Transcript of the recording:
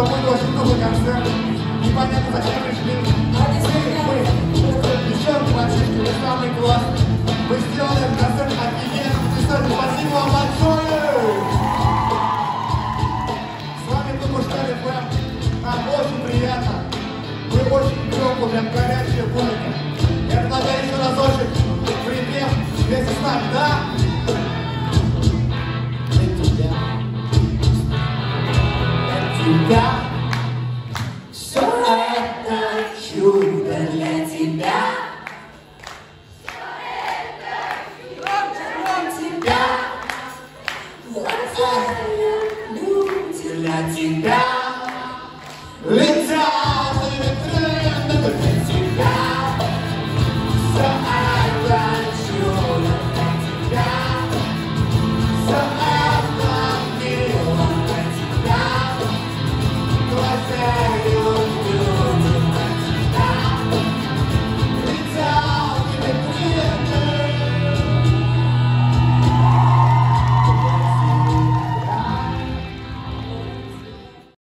что мы очень много концерт. Непонятно, зачем пришли. Мы, мы, девчонки, мальчишки, вы самый класс. Мы сделали концерт офигенный. Спасибо вам большое! С вами Кукушкали Фэм. Нам очень приятно. Мы очень громко, прям горячие были. тебя. Все это чудо для тебя. Все это чудо для тебя. Глаза для тебя.